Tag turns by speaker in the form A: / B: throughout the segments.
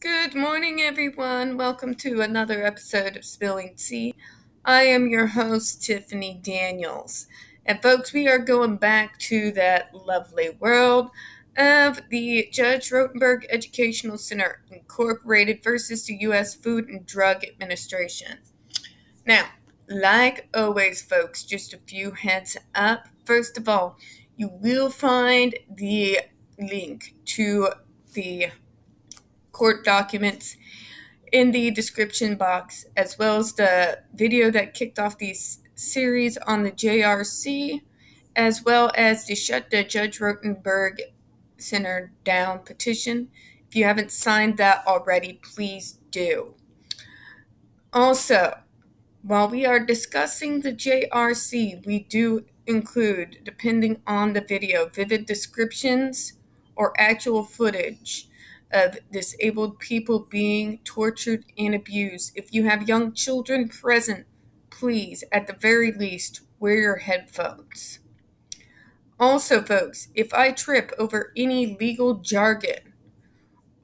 A: Good morning, everyone. Welcome to another episode of Spilling Tea. I am your host, Tiffany Daniels. And, folks, we are going back to that lovely world of the Judge Rotenberg Educational Center Incorporated versus the U.S. Food and Drug Administration. Now, like always, folks, just a few heads up. First of all, you will find the link to the court documents in the description box, as well as the video that kicked off this series on the JRC, as well as the Shut the Judge Rotenberg Center Down petition. If you haven't signed that already, please do. Also, while we are discussing the JRC, we do include, depending on the video, vivid descriptions or actual footage of disabled people being tortured and abused. If you have young children present, please, at the very least, wear your headphones. Also, folks, if I trip over any legal jargon,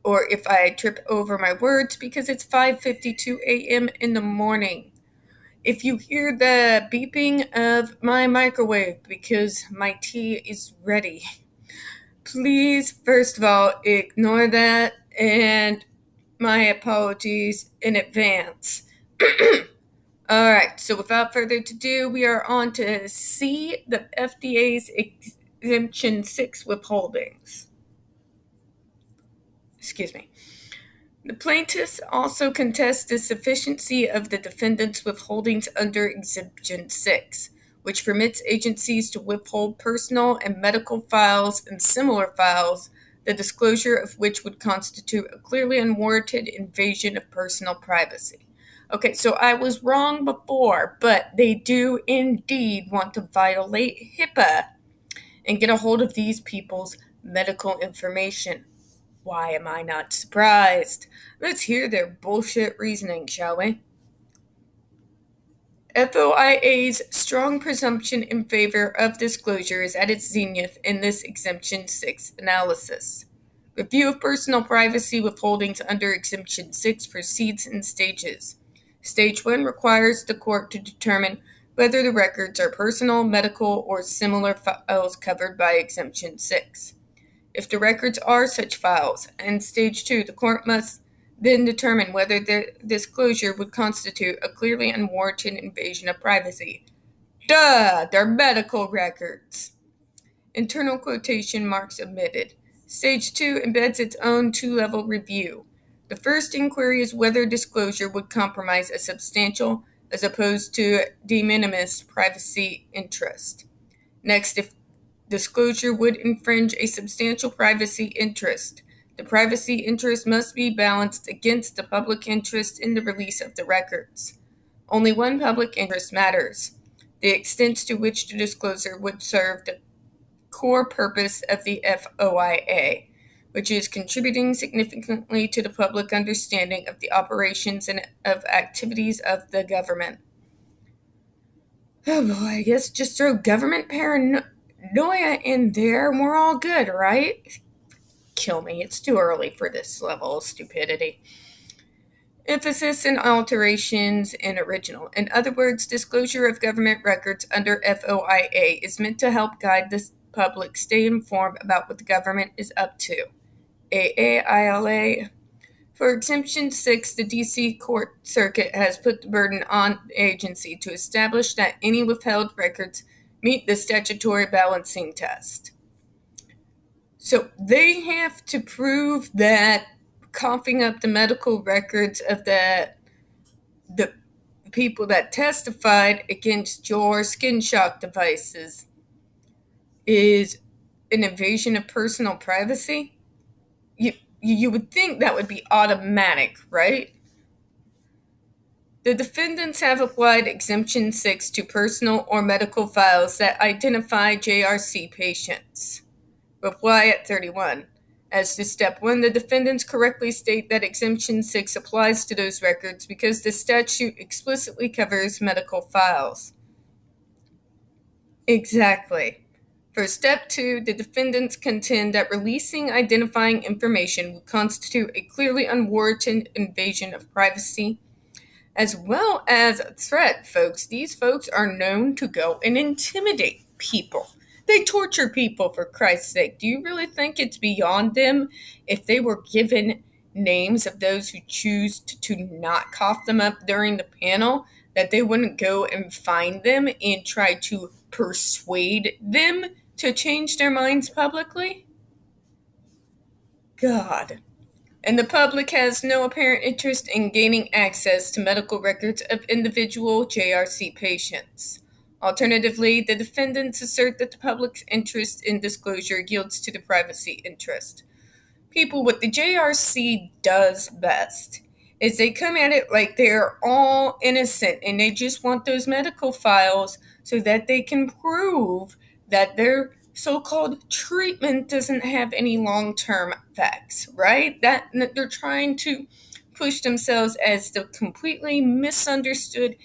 A: or if I trip over my words because it's 5:52 a.m. in the morning, if you hear the beeping of my microwave because my tea is ready, please, first of all, ignore that and my apologies in advance. all right, so without further ado, we are on to C, the FDA's Exemption 6 withholdings. Excuse me. The plaintiffs also contest the sufficiency of the defendant's withholdings under Exemption 6 which permits agencies to withhold personal and medical files and similar files, the disclosure of which would constitute a clearly unwarranted invasion of personal privacy. Okay, so I was wrong before, but they do indeed want to violate HIPAA and get a hold of these people's medical information. Why am I not surprised? Let's hear their bullshit reasoning, shall we? FOIA's strong presumption in favor of disclosure is at its zenith in this Exemption 6 analysis. Review of personal privacy withholdings under Exemption 6 proceeds in stages. Stage 1 requires the court to determine whether the records are personal, medical, or similar files covered by Exemption 6. If the records are such files, in Stage 2, the court must then determine whether the disclosure would constitute a clearly unwarranted invasion of privacy. Duh! They're medical records. Internal quotation marks omitted. Stage 2 embeds its own two level review. The first inquiry is whether disclosure would compromise a substantial, as opposed to de minimis, privacy interest. Next, if disclosure would infringe a substantial privacy interest. The privacy interest must be balanced against the public interest in the release of the records. Only one public interest matters the extent to which the disclosure would serve the core purpose of the FOIA, which is contributing significantly to the public understanding of the operations and of activities of the government. Oh boy, I guess just throw government paranoia in there and we're all good, right? Kill me. It's too early for this level of stupidity. Emphasis and alterations in original. In other words, disclosure of government records under FOIA is meant to help guide the public stay informed about what the government is up to. AAILA. For Exemption 6, the DC Court Circuit has put the burden on the agency to establish that any withheld records meet the statutory balancing test. So they have to prove that coughing up the medical records of the the people that testified against your skin shock devices is an invasion of personal privacy. You you would think that would be automatic, right? The defendants have applied Exemption 6 to personal or medical files that identify JRC patients. Reply at 31. As to step 1, the defendants correctly state that Exemption 6 applies to those records because the statute explicitly covers medical files. Exactly. For step two, the defendants contend that releasing identifying information would constitute a clearly unwarranted invasion of privacy, as well as a threat, folks. These folks are known to go and intimidate people. They torture people, for Christ's sake. Do you really think it's beyond them if they were given names of those who choose to, to not cough them up during the panel, that they wouldn't go and find them and try to persuade them to change their minds publicly? God. And the public has no apparent interest in gaining access to medical records of individual JRC patients. Alternatively, the defendants assert that the public's interest in disclosure yields to the privacy interest. People, what the JRC does best is they come at it like they're all innocent and they just want those medical files so that they can prove that their so-called treatment doesn't have any long-term effects, right? That they're trying to push themselves as the completely misunderstood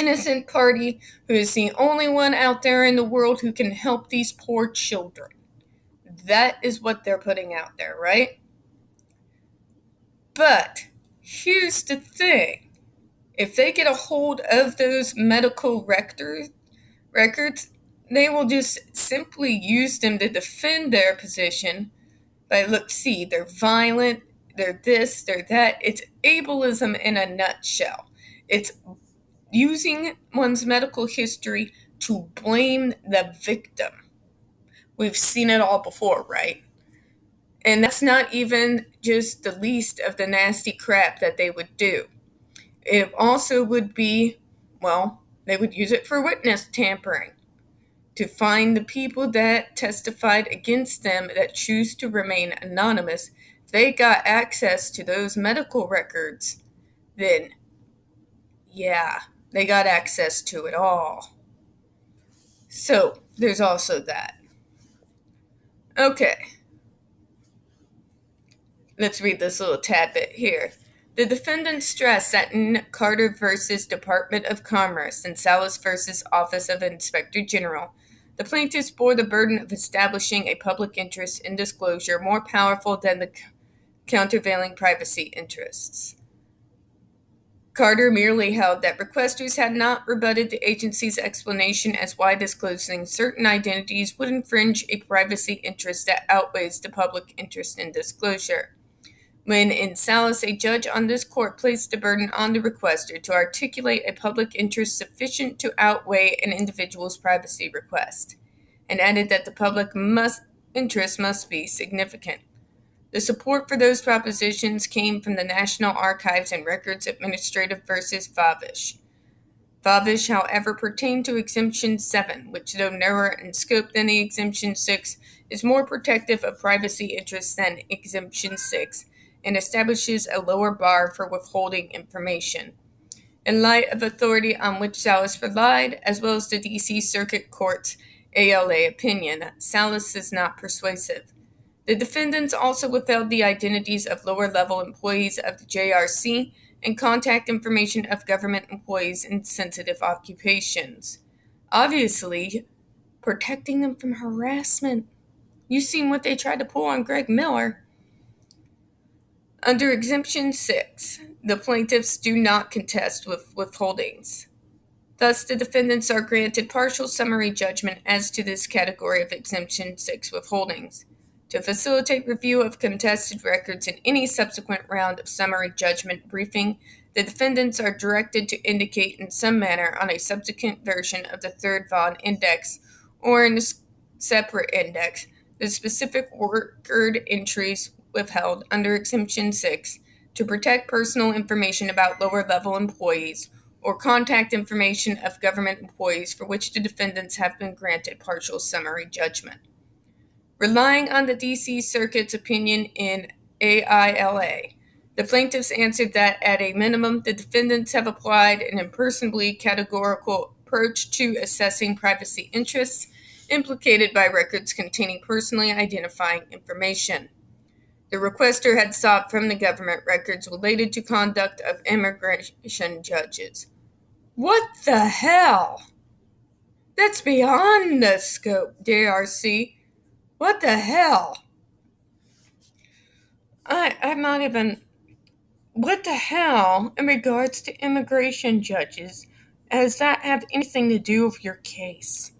A: innocent party who is the only one out there in the world who can help these poor children. That is what they're putting out there, right? But here's the thing if they get a hold of those medical records, records, they will just simply use them to defend their position by look, see, they're violent, they're this, they're that. It's ableism in a nutshell. It's using one's medical history to blame the victim. We've seen it all before, right? And that's not even just the least of the nasty crap that they would do. It also would be, well, they would use it for witness tampering to find the people that testified against them that choose to remain anonymous. They got access to those medical records, then yeah, they got access to it all. So, there's also that. Okay. Let's read this little tad bit here. The defendants stress that in Carter versus Department of Commerce and Salas versus Office of Inspector General, the plaintiffs bore the burden of establishing a public interest in disclosure more powerful than the countervailing privacy interests. Carter merely held that requesters had not rebutted the agency's explanation as why disclosing certain identities would infringe a privacy interest that outweighs the public interest in disclosure. When in Salas, a judge on this court placed the burden on the requester to articulate a public interest sufficient to outweigh an individual's privacy request, and added that the public must, interest must be significant. The support for those propositions came from the National Archives and Records Administrative versus Favish. Favish, however, pertained to Exemption 7, which, though narrower in scope than the Exemption 6, is more protective of privacy interests than Exemption 6 and establishes a lower bar for withholding information. In light of authority on which Salas relied, as well as the D.C. Circuit Court's ALA opinion, Salas is not persuasive. The defendants also withheld the identities of lower level employees of the JRC and contact information of government employees in sensitive occupations. Obviously, protecting them from harassment. You've seen what they tried to pull on Greg Miller. Under Exemption 6, the plaintiffs do not contest with withholdings. Thus, the defendants are granted partial summary judgment as to this category of Exemption 6 withholdings. To facilitate review of contested records in any subsequent round of summary judgment briefing, the defendants are directed to indicate in some manner on a subsequent version of the third Vaughn Index or in a separate index the specific record entries withheld under Exemption 6 to protect personal information about lower level employees or contact information of government employees for which the defendants have been granted partial summary judgment. Relying on the D.C. Circuit's opinion in AILA, the plaintiffs answered that at a minimum, the defendants have applied an impersonally categorical approach to assessing privacy interests implicated by records containing personally identifying information. The requester had sought from the government records related to conduct of immigration judges. What the hell? That's beyond the scope, JRC. What the hell? I, I'm not even. What the hell in regards to immigration judges? Does that have anything to do with your case?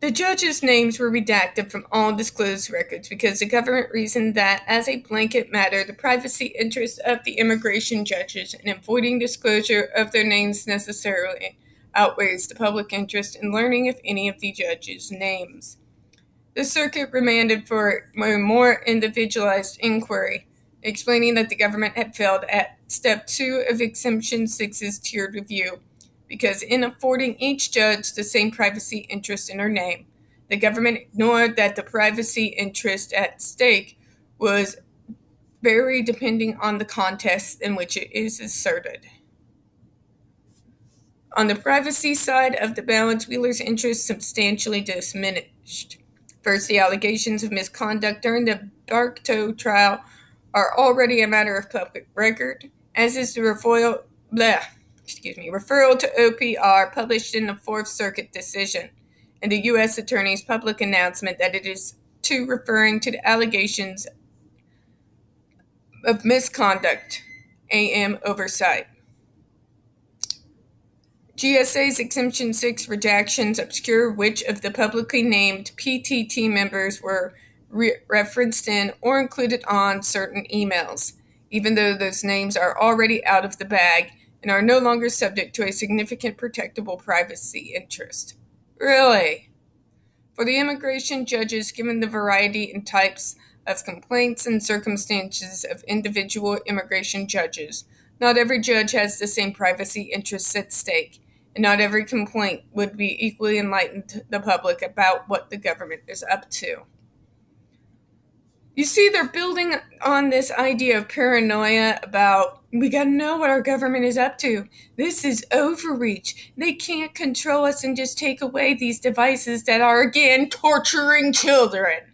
A: The judges' names were redacted from all disclosed records because the government reasoned that, as a blanket matter, the privacy interests of the immigration judges in avoiding disclosure of their names necessarily outweighs the public interest in learning of any of the judges' names. The circuit remanded for a more individualized inquiry, explaining that the government had failed at step two of Exemption 6's tiered review because in affording each judge the same privacy interest in her name, the government ignored that the privacy interest at stake was vary depending on the context in which it is asserted. On the privacy side of the balance, Wheeler's interest substantially diminished. First, the allegations of misconduct during the Bartow trial are already a matter of public record, as is the refoil, bleh, excuse me, referral to OPR published in the Fourth Circuit decision and the U.S. Attorney's public announcement that it is to referring to the allegations of misconduct, AM oversight. GSA's Exemption 6 redactions obscure which of the publicly named PTT members were re- referenced in or included on certain emails, even though those names are already out of the bag and are no longer subject to a significant protectable privacy interest. Really? For the immigration judges, given the variety and types of complaints and circumstances of individual immigration judges, not every judge has the same privacy interests at stake, and not every complaint would be equally enlightened to the public about what the government is up to. You see, they're building on this idea of paranoia about we gotta know what our government is up to. This is overreach. They can't control us and just take away these devices that are, again, torturing children.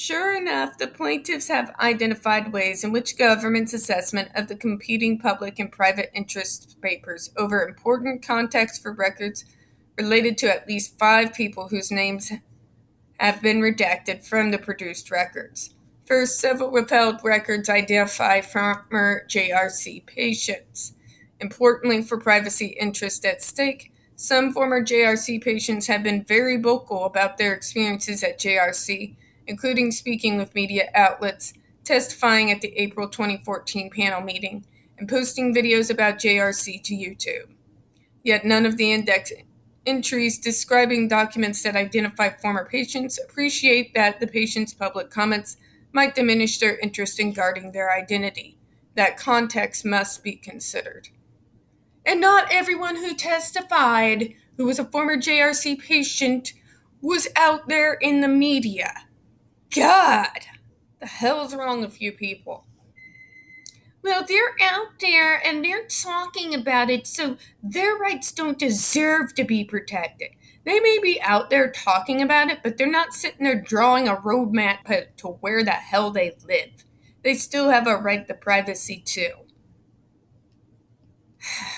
A: Sure enough, the plaintiffs have identified ways in which government's assessment of the competing public and private interest papers over important context for records related to at least five people whose names have been redacted from the produced records. First, several withheld records identify former JRC patients. Importantly, for privacy interests at stake, some former JRC patients have been very vocal about their experiences at JRC, including speaking with media outlets, testifying at the April 2014 panel meeting, and posting videos about JRC to YouTube. Yet none of the index entries describing documents that identify former patients appreciate that the patient's public comments might diminish their interest in guarding their identity. That context must be considered. And not everyone who testified who was a former JRC patient was out there in the media. God, the hell's wrong with you people? Well, they're out there and they're talking about it, so their rights don't deserve to be protected. They may be out there talking about it, but they're not sitting there drawing a roadmap to where the hell they live. They still have a right to privacy, too.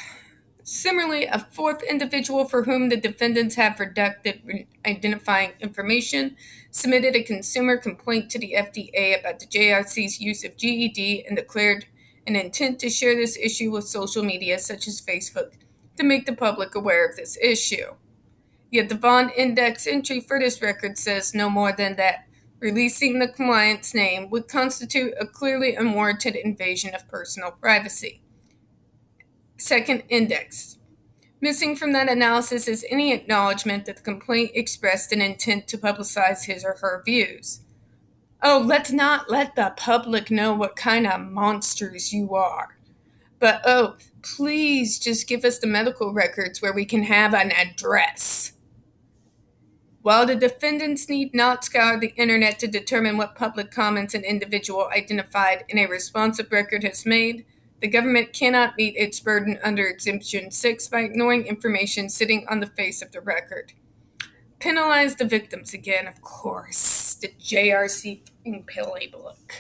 A: Similarly, a fourth individual for whom the defendants have redacted identifying information submitted a consumer complaint to the FDA about the JRC's use of GED and declared an intent to share this issue with social media such as Facebook to make the public aware of this issue. Yet the Vaughn Index entry for this record says no more than that releasing the client's name would constitute a clearly unwarranted invasion of personal privacy. Second index. Missing from that analysis is any acknowledgement that the complaint expressed an intent to publicize his or her views. Oh, let's not let the public know what kind of monsters you are. But oh, please just give us the medical records where we can have an address. While the defendants need not scour the internet to determine what public comments an individual identified in a responsive record has made, the government cannot meet its burden under Exemption 6 by ignoring information sitting on the face of the record. Penalize the victims again, of course. The JRC playbook.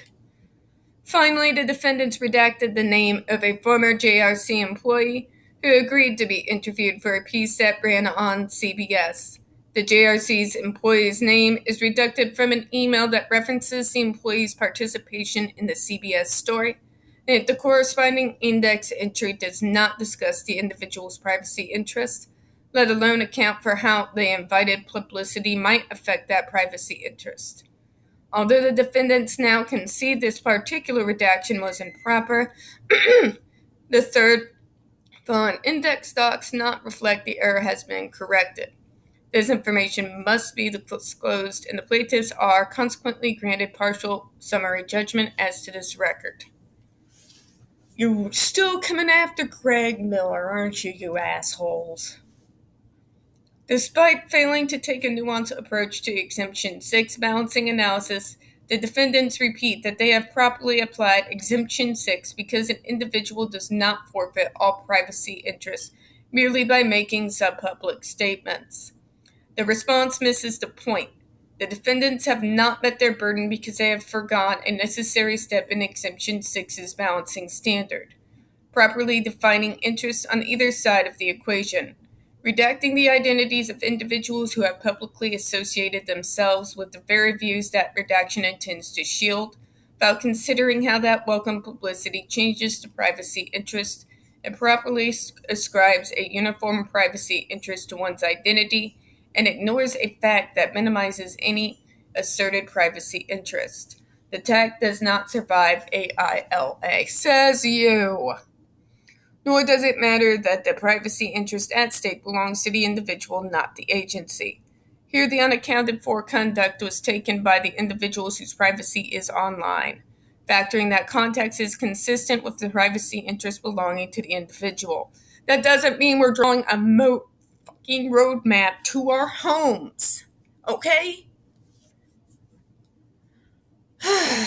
A: Finally, the defendants redacted the name of a former JRC employee who agreed to be interviewed for a piece that ran on CBS. The JRC's employee's name is reducted from an email that references the employee's participation in the CBS story, the corresponding index entry does not discuss the individual's privacy interest, let alone account for how the invited publicity might affect that privacy interest. Although the defendants now concede this particular redaction was improper, the third Vaughn index docs not reflect the error has been corrected. This information must be disclosed, and the plaintiffs are consequently granted partial summary judgment as to this record. You're still coming after Greg Miller, aren't you, you assholes? Despite failing to take a nuanced approach to Exemption 6 balancing analysis, the defendants repeat that they have properly applied Exemption 6 because an individual does not forfeit all privacy interests merely by making subpublic statements. The response misses the point. The defendants have not met their burden because they have forgone a necessary step in Exemption 6's balancing standard, properly defining interests on either side of the equation redacting the identities of individuals who have publicly associated themselves with the very views that redaction intends to shield, while considering how that welcome publicity changes the privacy interest and properly ascribes a uniform privacy interest to one's identity and ignores a fact that minimizes any asserted privacy interest. The tag does not survive AILA, says you. Nor does it matter that the privacy interest at stake belongs to the individual, not the agency. Here, the unaccounted for conduct was taken by the individuals whose privacy is online, factoring that context is consistent with the privacy interest belonging to the individual. That doesn't mean we're drawing a mo- fucking roadmap to our homes, okay?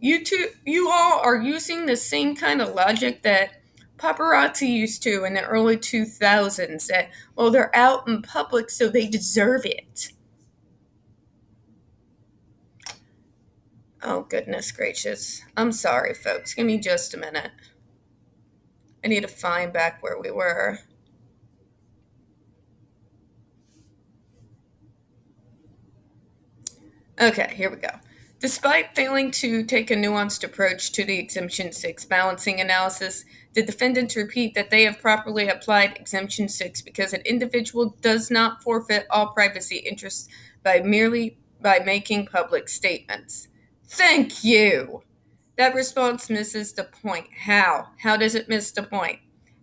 A: you two, you all are using the same kind of logic that paparazzi used to in the early 2000s that, well, they're out in public, so they deserve it. Oh, goodness gracious. I'm sorry, folks. Give me just a minute. I need to find back where we were. Okay, here we go. Despite failing to take a nuanced approach to the Exemption 6 balancing analysis, the defendants repeat that they have properly applied Exemption 6 because an individual does not forfeit all privacy interests by merely by making public statements. Thank you. That response misses the point. How? How does it miss the point?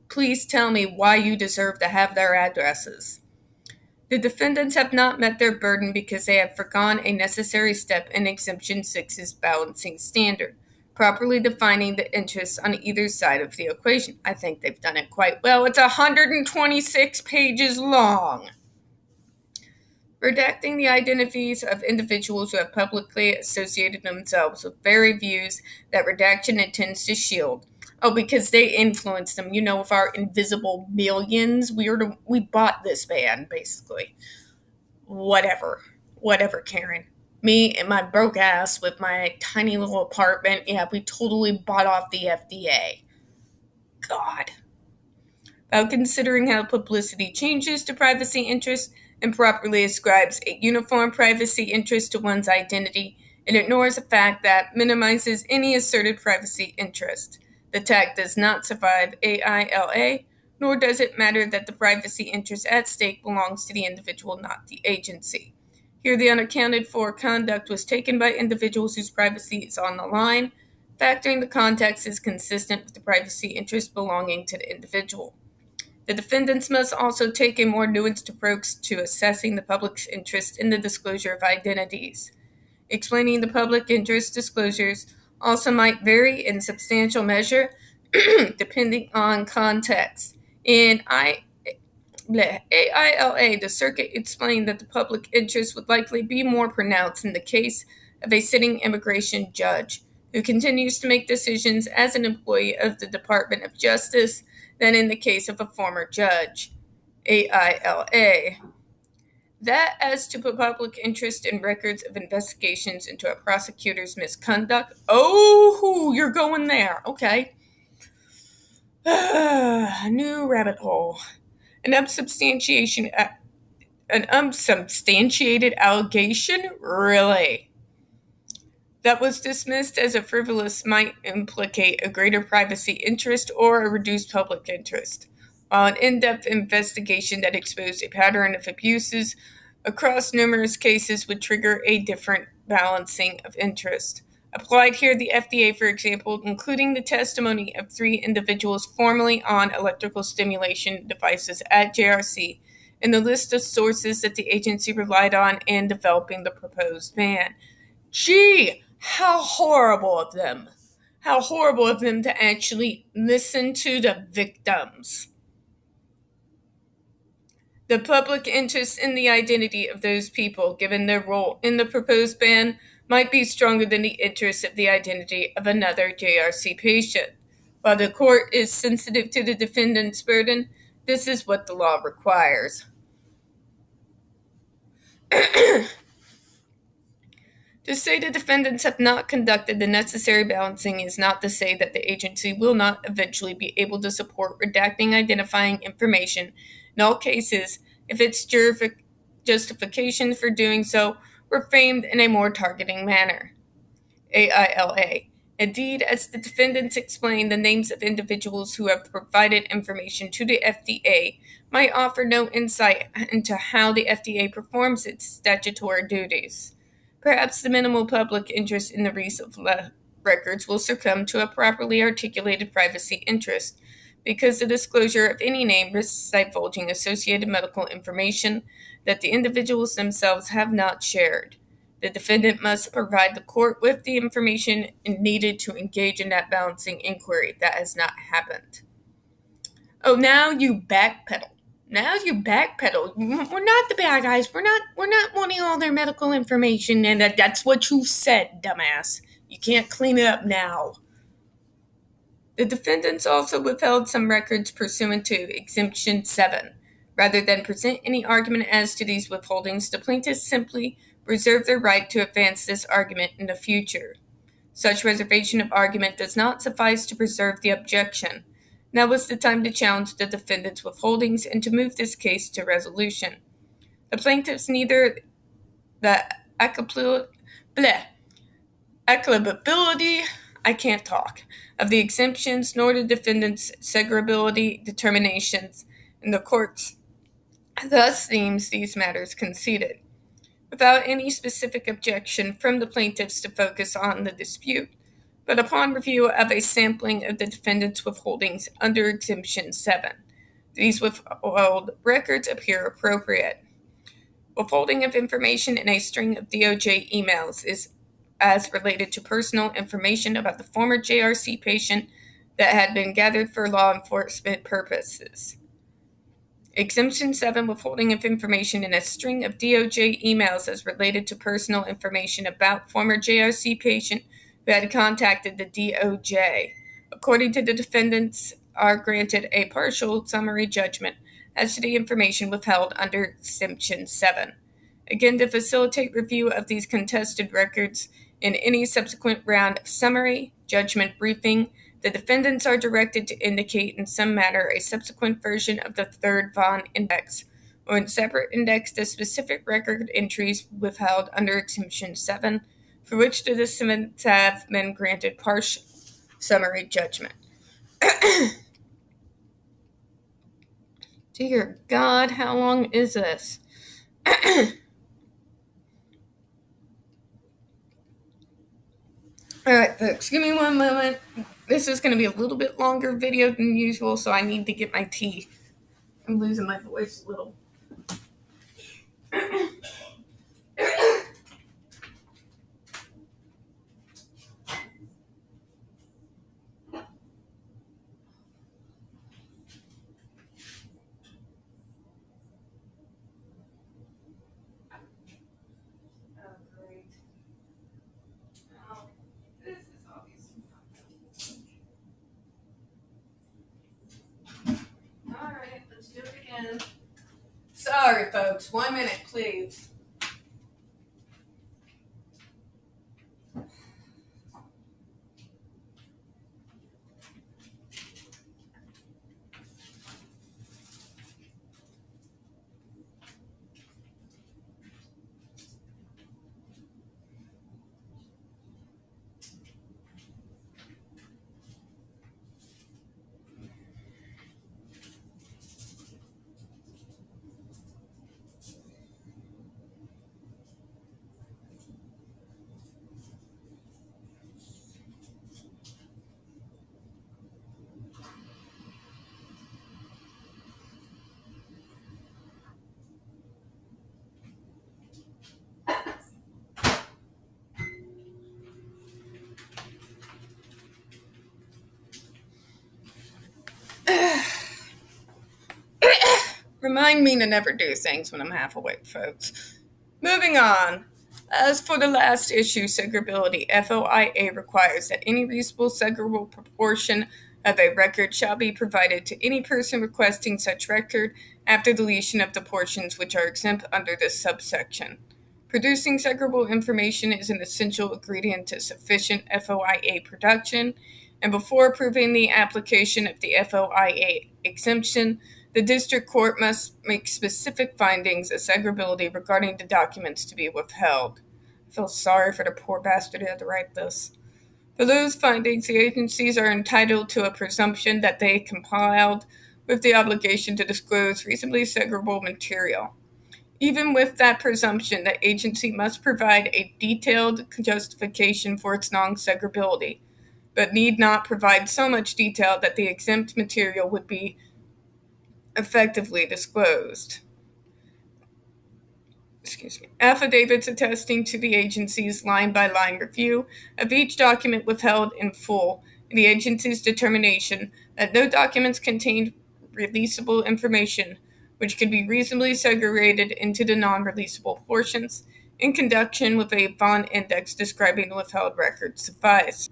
A: Please tell me why you deserve to have their addresses. The defendants have not met their burden because they have forgone a necessary step in Exemption 6's balancing standard, properly defining the interests on either side of the equation. I think they've done it quite well. It's 126 pages long. Redacting the identities of individuals who have publicly associated themselves with very views that redaction intends to shield Oh, because they influenced them. You know, with our invisible millions, we were we bought this band basically. Whatever, whatever, Karen. Me and my broke ass with my tiny little apartment. Yeah, we totally bought off the FDA. God. About considering how publicity changes to privacy interests and properly ascribes a uniform privacy interest to one's identity, it ignores the fact that minimizes any asserted privacy interest. The tag does not survive AILA, nor does it matter that the privacy interest at stake belongs to the individual, not the agency. Here, the unaccounted for conduct was taken by individuals whose privacy is on the line, factoring the context is consistent with the privacy interest belonging to the individual. The defendants must also take a more nuanced approach to assessing the public's interest in the disclosure of identities. Explaining the public interest disclosures also might vary in substantial measure depending on context. In I, AILA, the circuit explained that the public interest would likely be more pronounced in the case of a sitting immigration judge who continues to make decisions as an employee of the Department of Justice than in the case of a former judge. AILA that as to public interest in records of investigations into a prosecutor's misconduct. Oh, you're going there. Okay. a new rabbit hole. An unsubstantiation, uh, an unsubstantiated allegation? Really? That was dismissed as a frivolous might implicate a greater privacy interest or a reduced public interest, an in depth investigation that exposed a pattern of abuses across numerous cases would trigger a different balancing of interest. Applied here, the FDA, for example, including the testimony of three individuals formerly on electrical stimulation devices at JRC, in the list of sources that the agency relied on in developing the proposed ban. Gee, how horrible of them! How horrible of them to actually listen to the victims. The public interest in the identity of those people, given their role in the proposed ban, might be stronger than the interest of the identity of another JRC patient. While the court is sensitive to the defendant's burden, this is what the law requires. to say the defendants have not conducted the necessary balancing is not to say that the agency will not eventually be able to support redacting identifying information in all cases, if its justification for doing so were framed in a more targeting manner. AILA. Indeed, as the defendants explain, the names of individuals who have provided information to the FDA might offer no insight into how the FDA performs its statutory duties. Perhaps the minimal public interest in the of records will succumb to a properly articulated privacy interest because the disclosure of any name risks divulging associated medical information that the individuals themselves have not shared. The defendant must provide the court with the information needed to engage in that balancing inquiry. That has not happened. Oh, now you backpedal. Now you backpedal. We're not the bad guys. We're not. We're not wanting all their medical information, and that, that's what you said, dumbass. You can't clean it up now. The defendants also withheld some records pursuant to Exemption 7. Rather than present any argument as to these withholdings, the plaintiffs simply reserve their right to advance this argument in the future. Such reservation of argument does not suffice to preserve the objection. Now was the time to challenge the defendants' withholdings and to move this case to resolution. The plaintiffs neither the applicability, I can't talk, of the exemptions nor the defendant's segregability determinations in the courts thus deems these matters conceded. Without any specific objection from the plaintiffs to focus on the dispute, but upon review of a sampling of the defendant's withholdings under Exemption 7, these withheld records appear appropriate. Withholding of information in a string of DOJ emails is as related to personal information about the former JRC patient that had been gathered for law enforcement purposes. Exemption 7 withholding of information in a string of DOJ emails as related to personal information about former JRC patient who had contacted the DOJ. According to the defendants, are granted a partial summary judgment as to the information withheld under Exemption 7. Again, to facilitate review of these contested records, in any subsequent round of summary judgment briefing, the defendants are directed to indicate in some manner a subsequent version of the third Vaughn Index, or in separate index the specific record entries withheld under Exemption 7, for which the defendants have been granted partial summary judgment. Dear God, how long is this? All right, folks, give me one moment. This is going to be a little bit longer video than usual, so I need to get my tea. I'm losing my voice a little. One minute, please. Remind me to never do things when I'm half awake, folks. Moving on. As for the last issue, segregability, FOIA requires that any reasonable segregable proportion of a record shall be provided to any person requesting such record after deletion of the portions which are exempt under this subsection. Producing segregable information is an essential ingredient to sufficient FOIA production, and before approving the application of the FOIA exemption, the district court must make specific findings of segregability regarding the documents to be withheld. I feel sorry for the poor bastard who had to write this. For those findings, the agencies are entitled to a presumption that they compiled with the obligation to disclose reasonably segregable material. Even with that presumption, the agency must provide a detailed justification for its non segregability, but need not provide so much detail that the exempt material would be effectively disclosed. Excuse me. Affidavits attesting to the agency's line by line review of each document withheld in full, the agency's determination that no documents contained releasable information which could be reasonably segregated into the non releasable portions in conjunction with a Vaughn index describing the withheld records suffice.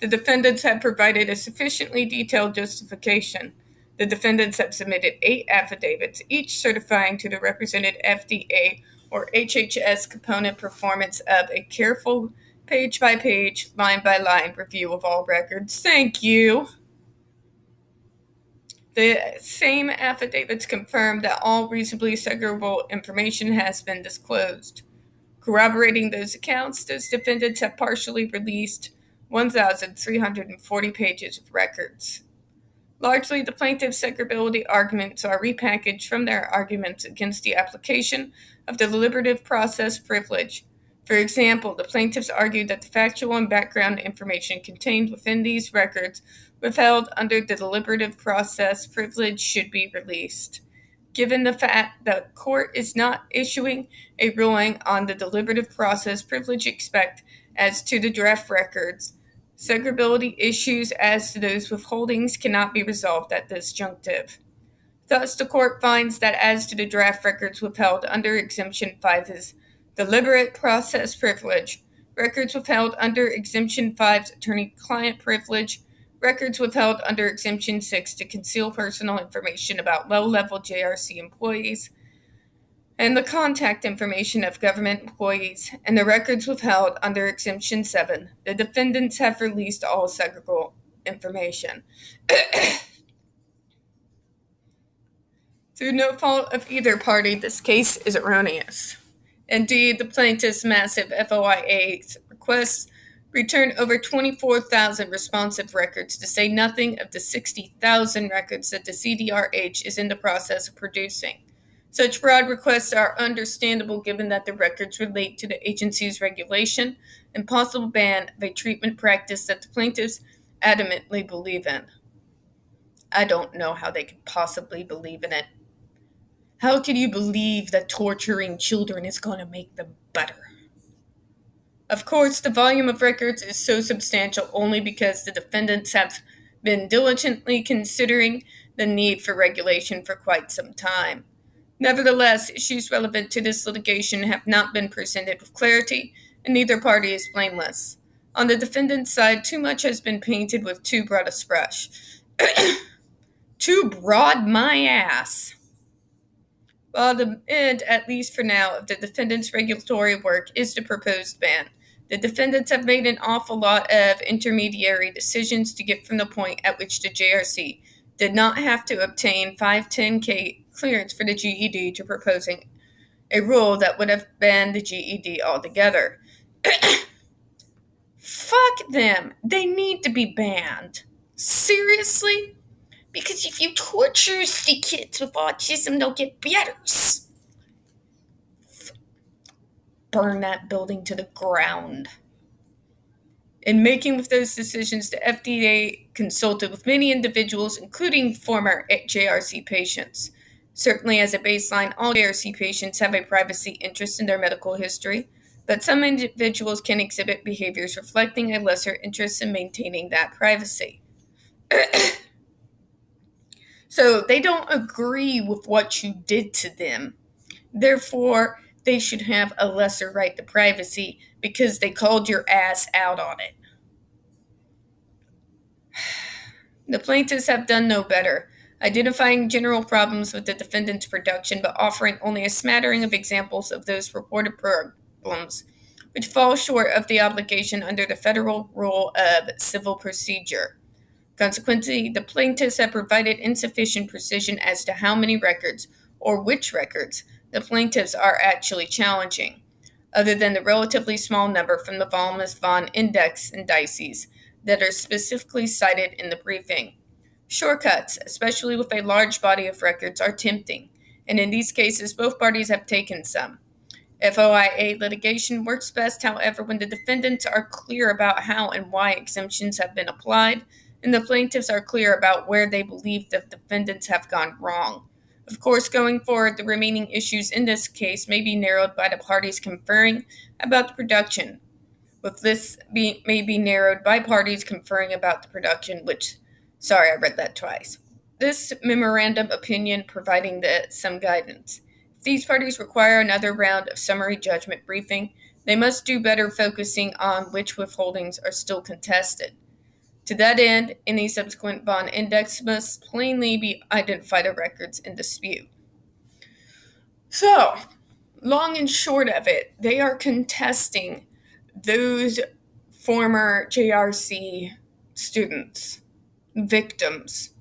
A: The defendants have provided a sufficiently detailed justification the defendants have submitted eight affidavits, each certifying to the represented FDA or HHS component performance of a careful page by page, line by line review of all records. Thank you. The same affidavits confirm that all reasonably segregable information has been disclosed. Corroborating those accounts, those defendants have partially released 1,340 pages of records. Largely, the plaintiff's segregability arguments are repackaged from their arguments against the application of the deliberative process privilege. For example, the plaintiffs argued that the factual and background information contained within these records withheld under the deliberative process privilege should be released. Given the fact that court is not issuing a ruling on the deliberative process privilege expect as to the draft records, Segregability issues as to those withholdings cannot be resolved at this junctive. Thus, the court finds that as to the draft records withheld under Exemption 5 is deliberate process privilege, records withheld under Exemption 5's attorney client privilege, records withheld under Exemption 6 to conceal personal information about low level JRC employees, and the contact information of government employees and the records withheld under Exemption 7, the defendants have released all segregable information. Through no fault of either party, this case is erroneous. Indeed, the plaintiff's massive FOIA requests returned over 24,000 responsive records, to say nothing of the 60,000 records that the CDRH is in the process of producing. Such broad requests are understandable given that the records relate to the agency's regulation and possible ban of a treatment practice that the plaintiffs adamantly believe in. I don't know how they could possibly believe in it. How can you believe that torturing children is going to make them better? Of course, the volume of records is so substantial only because the defendants have been diligently considering the need for regulation for quite some time. Nevertheless, issues relevant to this litigation have not been presented with clarity, and neither party is blameless. On the defendant's side, too much has been painted with too broad a brush. too broad, my ass. While the end, at least for now, of the defendant's regulatory work is the proposed ban, the defendants have made an awful lot of intermediary decisions to get from the point at which the JRC did not have to obtain 510K clearance for the GED to proposing a rule that would have banned the GED altogether. Fuck them. They need to be banned. Seriously? Because if you torture the kids with autism, they'll get better. Burn that building to the ground. In making with those decisions, the FDA consulted with many individuals, including former JRC patients. Certainly, as a baseline, all JRC patients have a privacy interest in their medical history, but some individuals can exhibit behaviors reflecting a lesser interest in maintaining that privacy. So they don't agree with what you did to them. Therefore, they should have a lesser right to privacy because they called your ass out on it. The plaintiffs have done no better, identifying general problems with the defendant's production but offering only a smattering of examples of those reported problems, which fall short of the obligation under the federal rule of civil procedure. Consequently, the plaintiffs have provided insufficient precision as to how many records, or which records, the plaintiffs are actually challenging, other than the relatively small number from the Volmus Vaughn Index indices that are specifically cited in the briefing. Shortcuts, especially with a large body of records, are tempting, and in these cases, both parties have taken some. FOIA litigation works best, however, when the defendants are clear about how and why exemptions have been applied, and the plaintiffs are clear about where they believe the defendants have gone wrong. Of course, going forward, the remaining issues in this case may be narrowed by the parties conferring about the production, with this may be narrowed by parties conferring about the production, which, sorry, I read that twice. This memorandum opinion providing the, some guidance. If these parties require another round of summary judgment briefing, they must do better focusing on which withholdings are still contested. To that end, any subsequent Vaughn index must plainly be identified records in dispute. So, long and short of it, they are contesting those former JRC students, victims,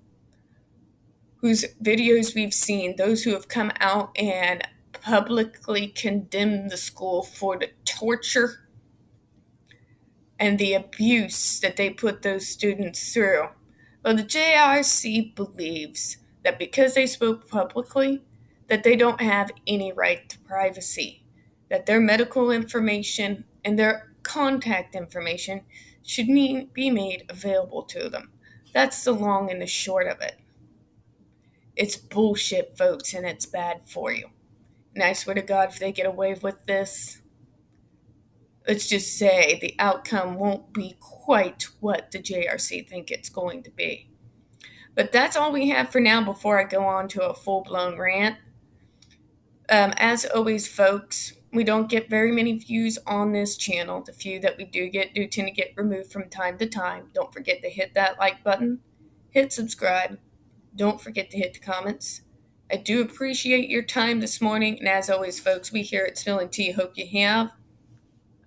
A: whose videos we've seen, those who have come out and publicly condemned the school for the torture and the abuse that they put those students through. Well, the JRC believes that because they spoke publicly, that they don't have any right to privacy, that their medical information and their contact information should be made available to them. That's the long and the short of it. It's bullshit, folks, and it's bad for you. And I swear to God, if they get away with this, let's just say the outcome won't be quite what the JRC think it's going to be. But that's all we have for now before I go on to a full blown rant. Um, as always, folks, we don't get very many views on this channel. The few that we do get do tend to get removed from time to time. Don't forget to hit that like button, hit subscribe. Don't forget to hit the comments. I do appreciate your time this morning, and as always, folks, we here at Spilling Tea hope you have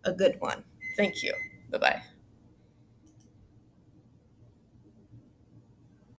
A: a good one. Thank you. Bye bye.